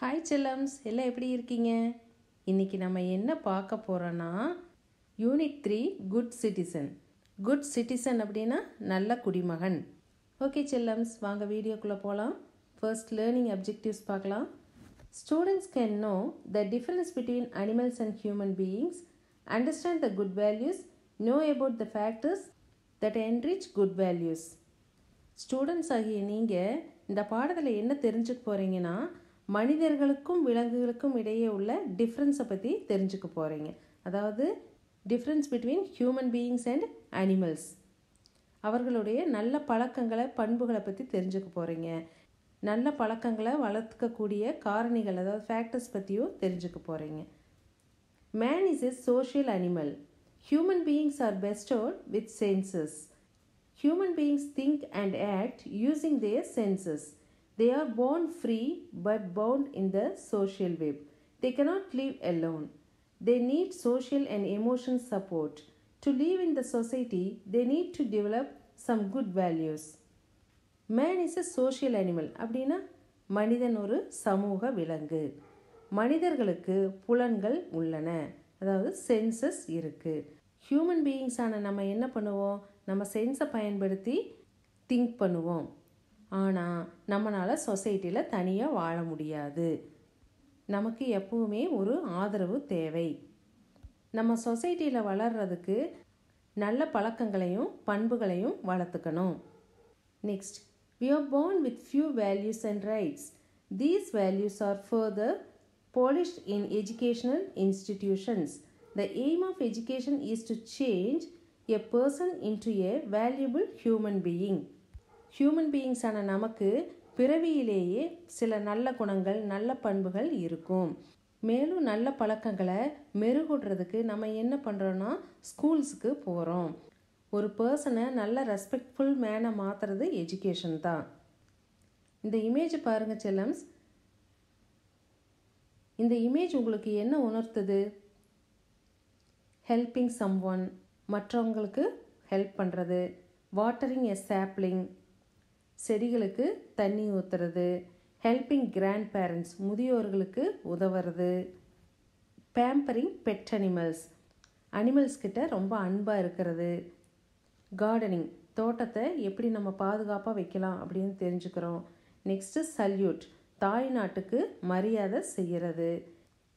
Hi செல்லம்ஸ் எல்லாம் எப்படி இருக்கீங்க? இன்றைக்கி நம்ம என்ன பார்க்க போகிறோன்னா unit three good citizen good citizen அப்படின்னா நல்ல குடிமகன். ஓகே செல்லம்ஸ் வாங்க வீடியோக்குள்ளே போகலாம் ஃபர்ஸ்ட் லேர்னிங் அப்ஜெக்டிவ்ஸ் பார்க்கலாம். Students can know the difference between animals and human beings understand the good values know about the factors that enrich good values students ஆகிய நீங்கள் இந்த பாடத்தில் என்ன தெரிஞ்சுக்க போகிறீங்கன்னா மனிதர்களுக்கும் விலங்குகளுக்கும் இடையே உள்ள டிஃப்ரென்ஸை பற்றி தெரிஞ்சுக்க போகிறீங்க அதாவது difference between human beings and animals அவர்களுடைய நல்ல பழக்கங்களை பண்புகளை பற்றி தெரிஞ்சுக்க போகிறீங்க நல்ல பழக்கங்களை வளர்த்துக்கக்கூடிய காரணிகள் அதாவது ஃபேக்டர்ஸ் பற்றியும் தெரிஞ்சுக்க போகிறீங்க man is a social animal human beings are bestowed with senses human beings think and act using their senses They are born free but bound in the social web. They cannot live alone. They need social and emotional support. To live in the society, they need to develop some good values. Man is a social animal அப்படின்னா மனிதன் ஒரு சமூக விலங்கு மனிதர்களுக்கு புலன்கள் உள்ளன அதாவது census இருக்குது ஹியூமன் பீயிங்ஸான நம்ம என்ன பண்ணுவோம் நம்ம சென்ஸை பயன்படுத்தி திங்க் பண்ணுவோம் ஆனால் நம்மளால் சொசைட்டியில் தனியாக வாழ முடியாது நமக்கு எப்பவுமே ஒரு ஆதரவு தேவை நம்ம சொசைட்டியில் வளர்கிறதுக்கு நல்ல பழக்கங்களையும் பண்புகளையும் வளர்த்துக்கணும் next we are born with few values and rights these values are further polished in educational institutions. The aim of education is to change a person into a valuable human being. Human பீயிங்ஸான நமக்கு பிறவியிலேயே சில நல்ல குணங்கள் நல்ல பண்புகள் இருக்கும். மேலும் நல்ல பழக்கங்களை மெருகூடுறதுக்கு நம்ம என்ன பண்ணுறோன்னா ஸ்கூல்ஸுக்கு போகிறோம் ஒரு பர்சனை நல்ல ரெஸ்பெக்ட்ஃபுல் மேனை மாற்றுறது எஜுகேஷன் தான். இந்த இமேஜ் பாருங்கள் செல்லம்ஸ். இந்த இமேஜ் உங்களுக்கு என்ன உணர்த்துது? ஹெல்பிங் சம் ஒன் மற்றவங்களுக்கு ஹெல்ப் பண்ணுறது வாட்டரிங் எ சாப்ளிங் செடிகளுக்கு தண்ணி ஊற்றுறது ஹெல்பிங் கிராண்ட் பேரண்ட்ஸ் முதியோர்களுக்கு உதவுறது. பேம்பரிங் பெட் அனிமல்ஸ் அனிமல்ஸ் கிட்ட ரொம்ப அன்பாக இருக்கிறது. கார்டனிங் தோட்டத்தை எப்படி நம்ம பாதுகாப்பாக வைக்கலாம் அப்படின்னு தெரிஞ்சுக்கிறோம். நெக்ஸ்ட்டு சல்யூட் தாய் நாட்டுக்கு மரியாதை செய்கிறது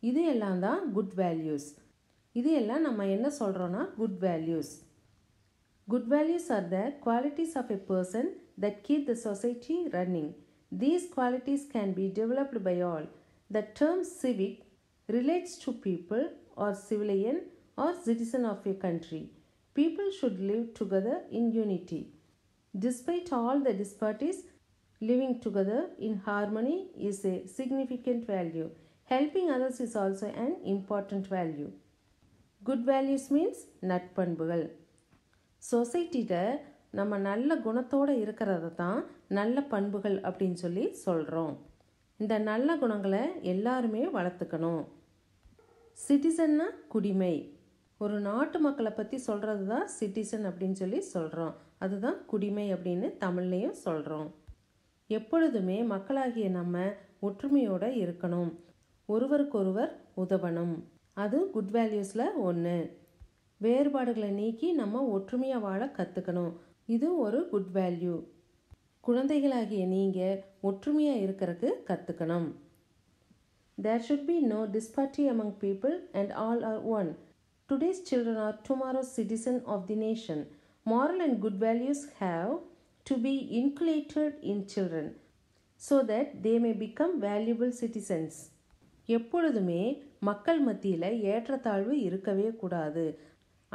இது எல்லாம் தான் குட் வேல்யூஸ் இது எல்லாம் நம்ம என்ன சொல்கிறோன்னா good values good values are the qualities of a person That keep the society running these qualities can be developed by all the term civic relates to people or civilian or citizen of a country people should live together in unity Despite all the disparities, living together in harmony is a significant value. Helping others is also an important value. Good values means நட்பண்புகள் சொசைட்டியில் நம்ம நல்ல குணத்தோடு இருக்கிறத தான் நல்ல பண்புகள் அப்படின்னு சொல்லி சொல்கிறோம் இந்த நல்ல குணங்களை எல்லாருமே வளர்த்துக்கணும். சிட்டிசன்னா குடிமை. ஒரு நாட்டு மக்களை பற்றி சொல்கிறது தான் சிட்டிசன் அப்படின்னு சொல்லி சொல்கிறோம் அதுதான் குடிமை அப்படின்னு தமிழ்லேயும் சொல்கிறோம் எப்பொழுதுமே மக்களாகிய நம்ம ஒற்றுமையோடு இருக்கணும். ஒருவருக்கொருவர் உதவணும். அது குட் வேல்யூஸில் ஒன்று வேறுபாடுகளை நீக்கி நம்ம ஒற்றுமையாக வாழ கற்றுக்கணும் இது ஒரு குட் வேல்யூ குழந்தைகளாகிய நீங்கள் ஒற்றுமையாக இருக்கிறதுக்கு கற்றுக்கணும் there should be no disparity among people and all are one today's children are tomorrow citizen of the nation moral and good values have to be inculcated in children so that they may become valuable citizens எப்பொழுதுமே மக்கள் மத்தியில் ஏற்றத்தாழ்வு இருக்கவே கூடாது.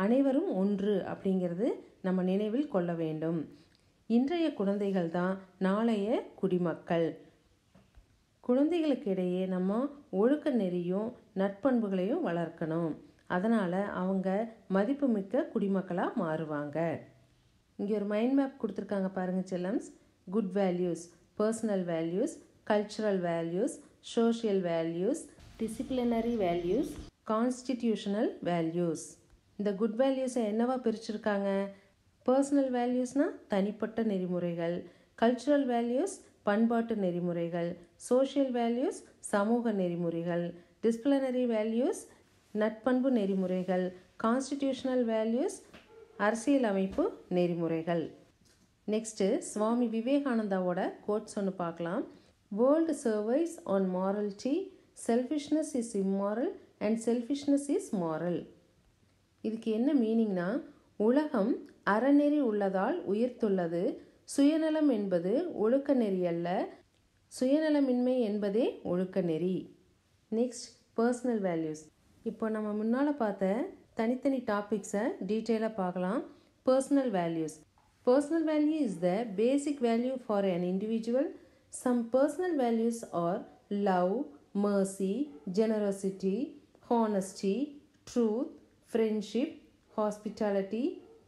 அனைவரும் ஒன்று அப்படிங்கிறது நம்ம நினைவில் கொள்ள வேண்டும். இன்றைய குழந்தைகள் தான் நாளைய குடிமக்கள். குழந்தைகளுக்கு இடையே நம்ம ஒழுக்க நெறியும் நட்பண்புகளையும் வளர்க்கணும். அதனால் அவங்க மதிப்புமிக்க குடிமக்களாக மாறுவாங்க. இங்கே ஒரு மைண்ட் மேப் கொடுத்துருக்காங்க பாருங்கள் செல்லம்ஸ். Good values personal values cultural values social values disciplinary values constitutional values இந்த குட் வேல்யூஸை என்னவா பிரிச்சிருக்காங்க? பர்சனல் வேல்யூஸ்னால் தனிப்பட்ட நெறிமுறைகள். கல்ச்சுரல் வேல்யூஸ் பண்பாட்டு நெறிமுறைகள். சோஷியல் வேல்யூஸ் சமூக நெறிமுறைகள். டிஸ்பிளினரி வேல்யூஸ் நட்பண்பு நெறிமுறைகள். கான்ஸ்டிடியூஷனல் வேல்யூஸ் அரசியலமைப்பு நெறிமுறைகள். நெக்ஸ்ட்டு சுவாமி விவேகானந்தாவோட கோட்ஸ் ஒன்று பார்க்கலாம். World survives on morality selfishness is immoral and selfishness is moral இதுக்கு என்ன மீனிங்னா உலகம் அறநெறி உள்ளதால் உயிர்த்துள்ளது. சுயநலம் என்பது ஒழுக்க நெறி அல்ல. சுயநலமின்மை என்பதே ஒழுக்க நெறி. நெக்ஸ்ட் பர்சனல் வேல்யூஸ் இப்போ நம்ம முன்னால் பார்த்த தனித்தனி டாபிக்ஸை டீட்டெயிலாக பார்க்கலாம். Personal values personal value is the basic value for an individual some personal values are love mercy generosity honesty truth friendship hospitality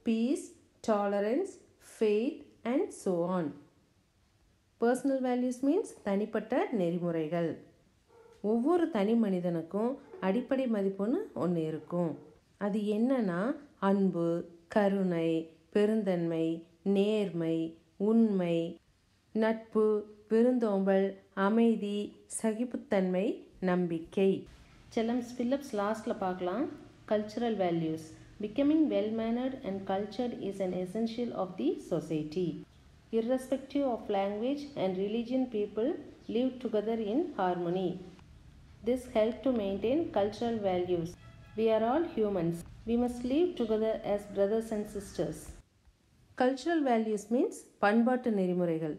peace tolerance faith and so on. Personal values means தனிப்பட்ட நெறிமுறைகள். ஒவ்வொரு தனி மனிதனுக்கும் அடிப்படை மதிப்புன்னு ஒன்று இருக்கும். அது என்னன்னா அன்பு கருணை பெருந்தன்மை நேர்மை உண்மை நட்பு விருந்தோம்பல் அமைதி சகிப்புத்தன்மை நம்பிக்கை. செல்லம்ஸ் ஃபில்லப்ஸ் லாஸ்ட்டில் பார்க்கலாம். Cultural values becoming well mannered and cultured is an essential of the society irrespective of language and religion people live together in harmony this helps to maintain cultural values we are all humans we must live together as brothers and sisters cultural values means பண்பாட்டு நெறிமுறைகள்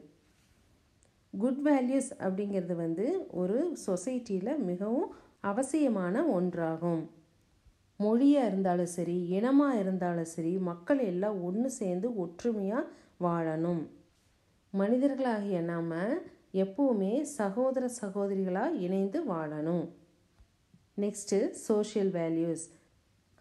good values அப்படிங்கிறது வந்து ஒரு சொசைட்டியில் மிகவும் அவசியமான ஒன்றாகும் மொழியாக இருந்தாலும் சரி இனமாக இருந்தாலும் சரி மக்கள் எல்லாம் ஒன்று சேர்ந்து ஒற்றுமையாக வாழணும் மனிதர்களாகிய நாம் எப்போவுமே சகோதர சகோதரிகளாக இணைந்து வாழணும் next social values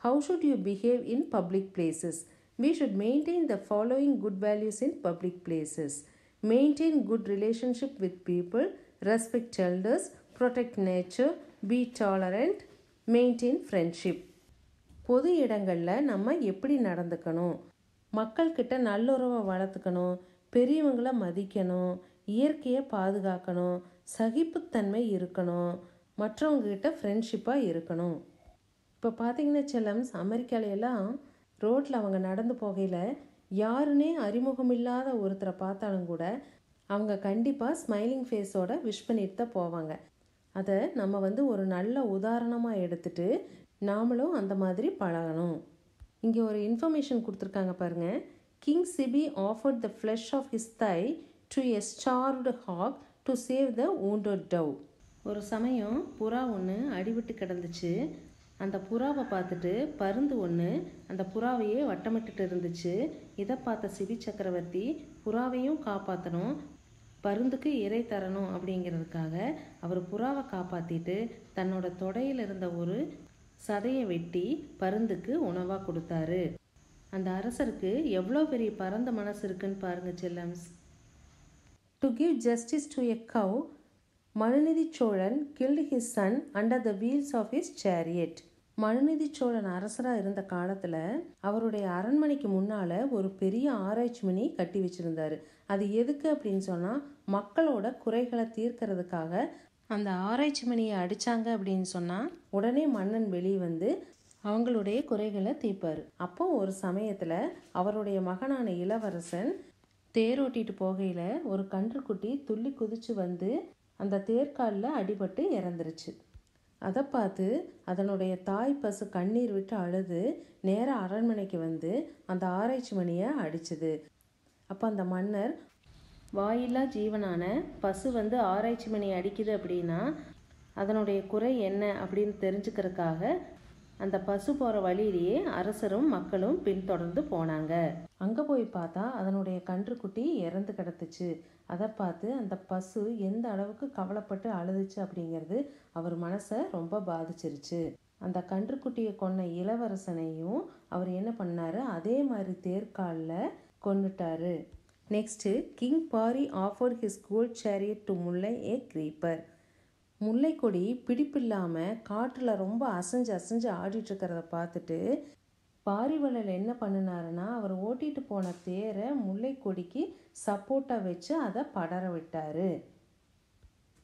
how should you behave in public places we should maintain the following good values in public places maintain good relationship with people respect elders protect nature be tolerant maintain friendship பொது இடங்களில் நம்ம எப்படி நடந்துக்கணும்? மக்கள்கிட்ட நல்லுறவை வளர்த்துக்கணும் பெரியவங்களை மதிக்கணும் இயற்கையை பாதுகாக்கணும் சகிப்புத்தன்மை இருக்கணும் மற்றவங்கக்கிட்ட ஃப்ரெண்ட்ஷிப்பாக இருக்கணும். இப்போ பார்த்தீங்கன்னா செல்லம்ஸ் அமெரிக்காலையெல்லாம் ரோட்டில் அவங்க நடந்து போகையில் யாருன்னே அறிமுகமில்லாத ஒருத்தரை பார்த்தாலும் கூட அவங்க கண்டிப்பாக ஸ்மைலிங் ஃபேஸோட விஷ் பண்ணிட்டு தான் போவாங்க. அதை நம்ம வந்து ஒரு நல்ல உதாரணமாக எடுத்துட்டு நாமளும் அந்த மாதிரி பழகணும். இங்கே ஒரு இன்ஃபர்மேஷன் கொடுத்துருக்காங்க பாருங்கள் king Sibi offered the flesh of his thigh to a starved hawk to save the wounded dove ஒரு சமயம் புறா ஒன்று அடிபட்டு கிடந்துச்சு. அந்த புறாவை பார்த்துட்டு பருந்து ஒன்று அந்த புறாவையே வட்டமிட்டுட்டு இருந்துச்சு. இதை பார்த்த சிபி சக்கரவர்த்தி புறாவையும் காப்பாற்றணும் பருந்துக்கு இறை தரணும் அப்படிங்கிறதுக்காக அவர் புறாவை காப்பாற்றிட்டு தன்னோட தொடையில் இருந்த ஒரு சதையை வெட்டி பருந்துக்கு உணவாக கொடுத்தாரு. அந்த அரசருக்கு எவ்வளோ பெரிய பரந்த மனசு இருக்குன்னு பாருங்க செல்லம்ஸ் to give justice to a cow Manuneethi Cholan killed his son under the wheels of his chariot Manuneethi Cholan அரசராக இருந்த காலத்தில் அவருடைய அரண்மனைக்கு முன்னால் ஒரு பெரிய ஆராய்ச்சி மணி கட்டி வச்சுருந்தார். அது எதுக்கு அப்படின்னு சொன்னால் மக்களோட குறைகளை தீர்க்கறதுக்காக அந்த ஆராய்ச்சி மணியை அடித்தாங்க அப்படின்னு சொன்னால் உடனே மன்னன் வெளியே வந்து அவங்களுடைய குறைகளை தீர்ப்பார். அப்போ ஒரு சமயத்தில் அவருடைய மகனான இளவரசன் தேரோட்டிட்டு போகையில் ஒரு கன்றுக்குட்டி துள்ளி குதிச்சு வந்து அந்த தேர்காலில் அடிபட்டு இறந்துருச்சு. அதை பார்த்து அதனுடைய தாய் பசு கண்ணீர் விட்டு அழுது நேராக அரண்மனைக்கு வந்து அந்த ஆராய்ச்சி மணியை அடிச்சுது. அப்போ அந்த மன்னர் வாயில்லா ஜீவனான பசு வந்து ஆராய்ச்சி மணி அடிக்குது அப்படின்னா அதனுடைய குறை என்ன அப்படின்னு தெரிஞ்சுக்கிறதுக்காக அந்த பசு போகிற வழியிலேயே அரசரும் மக்களும் பின்தொடர்ந்து போனாங்க. அங்கே போய் பார்த்தா அதனுடைய கன்றுக்குட்டி இறந்து கிடந்துச்சு அதை பார்த்து அந்த பசு எந்த அளவுக்கு கவலைப்பட்டு அழுதுச்சு அப்படிங்கிறது அவர் மனசை ரொம்ப பாதிச்சிருச்சு. அந்த கன்றுக்குட்டியை கொன்ன இளவரசனையும் அவர் என்ன பண்ணார்? அதே மாதிரி தேர்காலில் கொண்டுட்டாரு next king Pari offered his gold chariot to Mullai a creeper Mullaikkodi பிடிப்பில்லாமல் காற்றில் ரொம்ப அசைஞ்சு அசைஞ்சு ஆடிட்டுருக்கிறத பார்த்துட்டு பாரிவள்ளல் என்ன பண்ணினாருன்னா அவர் ஓட்டிட்டு போன தேரை முல்லை கொடிக்கு சப்போர்ட்டாக வச்சு அதை படர விட்டார்.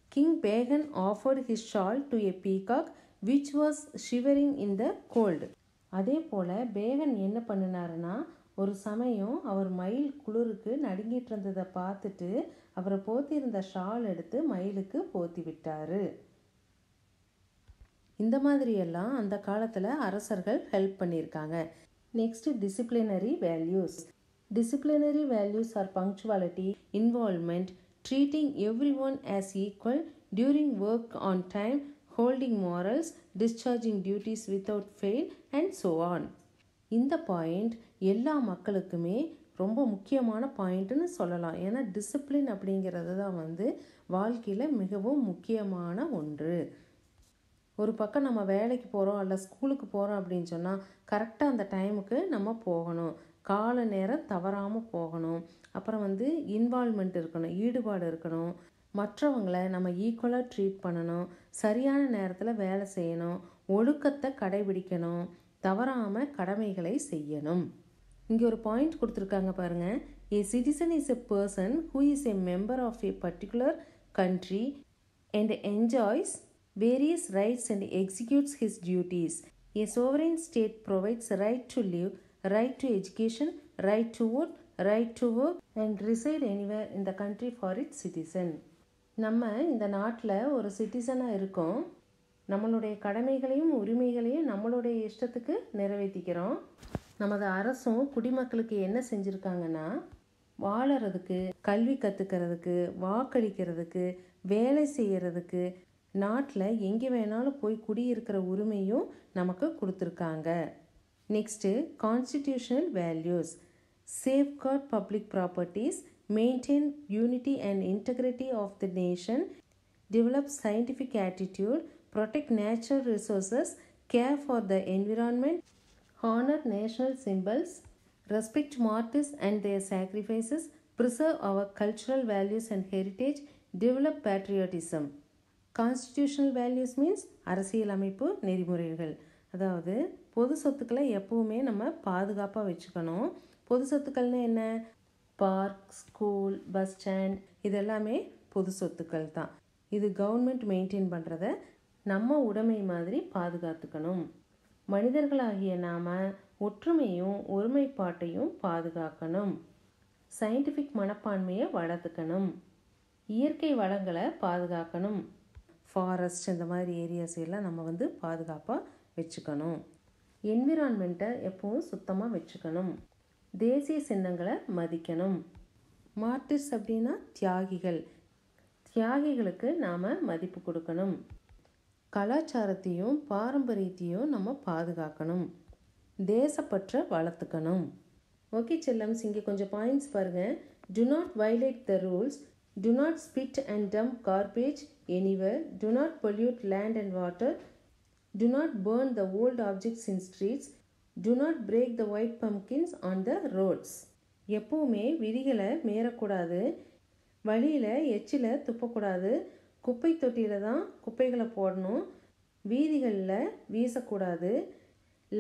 King Pegan offered his shawl to a peacock which was shivering in the cold அதே போல் பேகன் என்ன பண்ணினாருன்னா ஒரு சமயம் அவர் மயில் குளிருக்கு நடுங்கிட்டு இருந்ததை பார்த்துட்டு அவரை போத்தியிருந்த ஷால் எடுத்து மயிலுக்கு போத்தி விட்டார். இந்த மாதிரியெல்லாம் அந்த காலத்தில் அரசர்கள் ஹெல்ப் பண்ணியிருக்காங்க. Next disciplinary values disciplinary values are punctuality involvement treating everyone as equal during work on time holding morals discharging duties without fail and so on இந்த பாயிண்ட் எல்லா மக்களுக்குமே ரொம்ப முக்கியமான பாயிண்ட்டுன்னு சொல்லலாம். ஏன்னா டிசிப்ளின் அப்படிங்கிறது தான் வந்து வாழ்க்கையில் மிகவும் முக்கியமான ஒன்று. ஒரு பக்கம் நம்ம வேலைக்கு போகிறோம் அல்ல ஸ்கூலுக்கு போகிறோம் அப்படின்னு சொன்னால் கரெக்டாக அந்த டைமுக்கு நம்ம போகணும். கால நேரம் தவறாமல் போகணும். அப்புறம் வந்து இன்வால்மெண்ட் இருக்கணும் ஈடுபாடு இருக்கணும். மற்றவங்களை நம்ம ஈக்குவலாக ட்ரீட் பண்ணணும். சரியான நேரத்தில் வேலை செய்யணும். ஒழுக்கத்தை கடைபிடிக்கணும். தவறாமல் கடமைகளை செய்யணும். இங்கே ஒரு பாயிண்ட் கொடுத்துருக்காங்க பாருங்க a citizen is a person who is a member of a particular country and enjoys various rights and executes his duties a sovereign state provides right to live right to education right to vote right to work and reside anywhere இந்த country for it citizen நம்ம இந்த நாட்டில் ஒரு சிட்டிசனாக இருக்கோம் நம்மளுடைய கடமைகளையும் உரிமைகளையும் நம்மளுடைய இஷ்டத்துக்கு நிறைவேற்றிக்கிறோம் நமது அரசும் குடிமக்களுக்கு என்ன செஞ்சுருக்காங்கன்னா வாழறதுக்கு கல்வி கற்றுக்கிறதுக்கு வாக்களிக்கிறதுக்கு வேலை செய்கிறதுக்கு நாட்டில் எங்கே வேணாலும் போய் குடியிருக்கிற உரிமையும் நமக்கு கொடுத்துருக்காங்க. Next constitutional values safeguard public properties maintain unity and integrity of the nation develop scientific attitude protect natural resources care for the environment honour national symbols respect martyrs and their sacrifices preserve our cultural values and heritage develop patriotism constitutional values means அரசியலமைப்பு நெறிமுறைகள். அதாவது பொது சொத்துக்களை எப்பவுமே நம்ம பாதுகாப்பாக வச்சுக்கணும். பொது சொத்துக்கள்னு என்ன? பார்க் ஸ்கூல் பஸ் ஸ்டாண்ட் இதெல்லாமே பொது சொத்துக்கள் தான். இது கவர்மெண்ட் மெயின்டைன் பண்ணுறத நம்ம உடைமை மாதிரி பாதுகாத்துக்கணும். மனிதர்களாகிய நாம் ஒற்றுமையும் ஒருமைப்பாட்டையும் பாதுகாக்கணும். சயின்டிஃபிக் மனப்பான்மையை வளர்த்துக்கணும். இயற்கை வளங்களை பாதுகாக்கணும். ஃபாரஸ்ட் இந்த மாதிரி ஏரியாஸ் எல்லாம் நம்ம வந்து பாதுகாப்பாக வச்சுக்கணும். என்விரான்மெண்ட்டை எப்பவும் சுத்தமாக வச்சுக்கணும். தேசிய சின்னங்களை மதிக்கணும். மார்டிஸ் அப்படின்னா தியாகிகள். தியாகிகளுக்கு நாம் மதிப்பு கொடுக்கணும். கலாச்சாரத்தையும் பாரம்பரியத்தையும் நம்ம பாதுகாக்கணும் தேசப்பற்ற வளர்த்துக்கணும் ஓகே செல்லம்ஸ் இங்கே கொஞ்சம் பாயிண்ட்ஸ் பாருங்கள் do not violate the rules do not spit and dump garbage anywhere do not pollute land and water do not burn the old objects in streets do not break the white pumpkins on the roads எப்போவுமே விதிகளை மீறக்கூடாது வழியில் எச்சில் துப்பக்கூடாது குப்பை தொட்டியில் தான் குப்பைகளை போடணும். வீதிகளில் வீசக்கூடாது.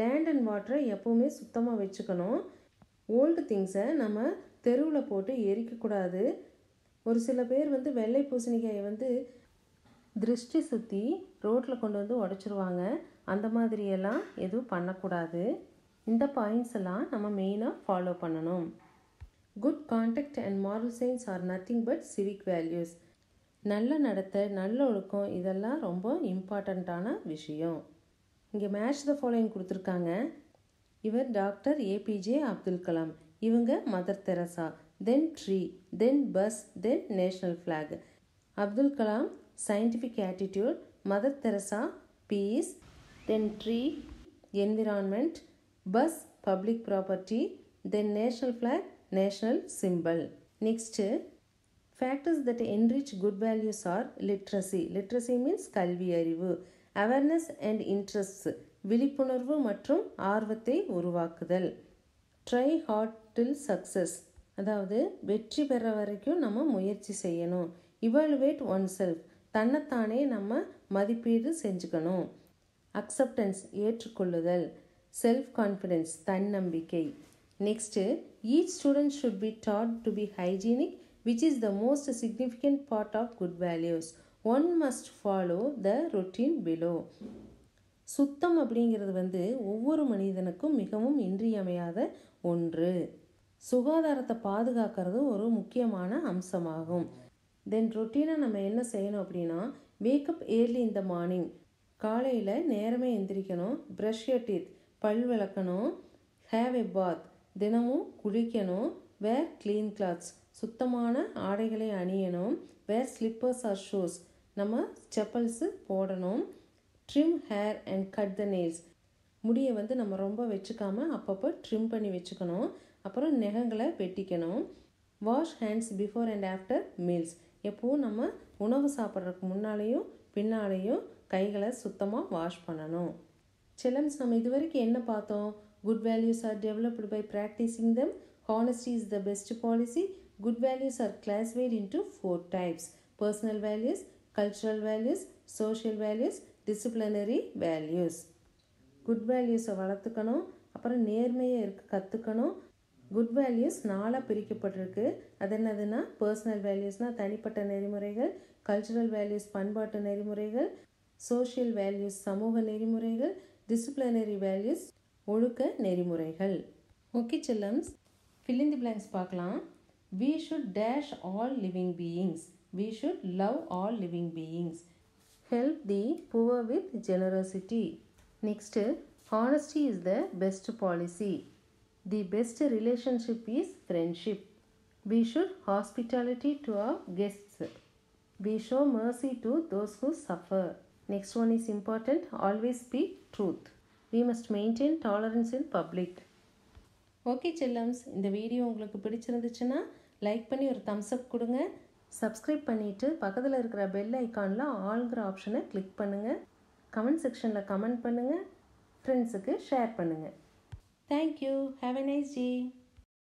லேண்ட் அண்ட் வாட்டரை எப்பவுமே சுத்தமாக வச்சுக்கணும். ஓல்டு திங்ஸை நம்ம தெருவில் போட்டு எரிக்கக்கூடாது. ஒரு சில பேர் வந்து வெள்ளை பூசணிக்காயை வந்து திருஷ்டி சுற்றி ரோட்டில் கொண்டு வந்து உடச்சிருவாங்க. அந்த மாதிரியெல்லாம் எதுவும் பண்ணக்கூடாது. இந்த பாயிண்ட்ஸ் எல்லாம் நம்ம மெயினாக ஃபாலோ பண்ணணும். Good conduct and moral science are nothing but civic values நல்ல நடத்தை நல்ல ஒழுக்கம் இதெல்லாம் ரொம்ப இம்பார்ட்டண்ட்டான விஷயம். இங்கே மேட்ச் த ஃபாலோயிங் கொடுத்துருக்காங்க. இவர் doctor A P J Abdul Kalam. இவங்க Mother Teresa. Then tree then bus then national flag Abdul Kalam scientific attitude Mother Teresa peace then tree environment bus public property then national flag national symbol next factors that enrich good values are literacy literacy means கல்வி அறிவு awareness and interest விழிப்புணர்வு மற்றும் ஆர்வத்தை உருவாக்குதல். Try hard till success அதாவது வெற்றி பெற வரைக்கும் நம்ம முயற்சி செய்யணும். இவாலுவேட் ஒன் செல்ஃப் தன்னைத்தானே நம்ம மதிப்பீடு செஞ்சுக்கணும். அக்செப்டன்ஸ் ஏற்றுக்கொள்ளுதல். செல்ஃப் கான்ஃபிடென்ஸ் தன்னம்பிக்கை. Next each student should be taught to be hygienic which is the most significant part of good values one must follow the routine below சுத்தம் அப்படிங்கிறது வந்து ஒவ்வொரு மனிதனுக்கும் மிகவும் இன்றியமையாத ஒன்று. சுகாதாரத்தை பாதுகாக்கிறது ஒரு முக்கியமான அம்சமாகும். தென் ரொட்டீனாக நம்ம என்ன செய்யணும் அப்படின்னா வேக்கப் ஏர்லி இந்த மார்னிங் காலையில் நேரமே எந்திரிக்கணும். ப்ரஷ் யர் டீத் பல் விளக்கணும். ஹேவ் எ பாத் தினமும் குளிக்கணும். வேர் க்ளீன் கிளாத்ஸ் சுத்தமான ஆடைகளை அணியணும். வேர் ஸ்லிப்பர்ஸ் ஆர் ஷூஸ் நம்ம செப்பல்ஸு போடணும். Trim hair and cut the nails முடியை வந்து நம்ம ரொம்ப வச்சுக்காமல் அப்பப்போ ட்ரிம் பண்ணி வச்சுக்கணும். அப்புறம் நெகங்களை வெட்டிக்கணும். Wash hands before and after meals எப்போவும் நம்ம உணவு சாப்பிட்றதுக்கு முன்னாலேயும் பின்னாலேயும் கைகளை சுத்தமாக வாஷ் பண்ணணும். சிலம்ஸ் நம்ம இது வரைக்கும் என்ன பார்த்தோம்? Good values are developed by practising them honesty is the best policy good values are classified into four types personal values cultural values social values disciplinary values good வேல்யூஸை வளர்த்துக்கணும். அப்புறம் நேர்மையை இருக்க கற்றுக்கணும் குட் வேல்யூஸ் நாளாக பிரிக்கப்பட்டிருக்கு. அது என்னதுன்னா பர்சனல் வேல்யூஸ்னால் தனிப்பட்ட நெறிமுறைகள் கல்ச்சுரல் வேல்யூஸ் பண்பாட்டு நெறிமுறைகள் சோஷியல் வேல்யூஸ் சமூக நெறிமுறைகள் டிசிப்ளினரி வேல்யூஸ் ஒழுக்க நெறிமுறைகள். ஓகே செல்லம்ஸ். ஃபில்லிந்தி in பார்க்கலாம். We should dash all living beings we should love all living beings help the poor with generosity next honesty is the best policy the best relationship is friendship we should hospitality to our guests we show mercy to those who suffer next one is important always speak truth we must maintain tolerance in public okay செல்லம்ஸ் இந்த video உங்களுக்கு பிடிச்சிருந்துச்சுன்னா like பண்ணி ஒரு Thums அப் கொடுங்க. Subscribe பண்ணிவிட்டு பக்கத்தில் இருக்கிற bell ஐக்கானில் ஆல்கிற ஆப்ஷனை கிளிக் பண்ணுங்கள் கமெண்ட் செக்ஷனில் கமெண்ட் பண்ணுங்கள் ஃப்ரெண்ட்ஸுக்கு ஷேர் பண்ணுங்கள் thank you have a nice day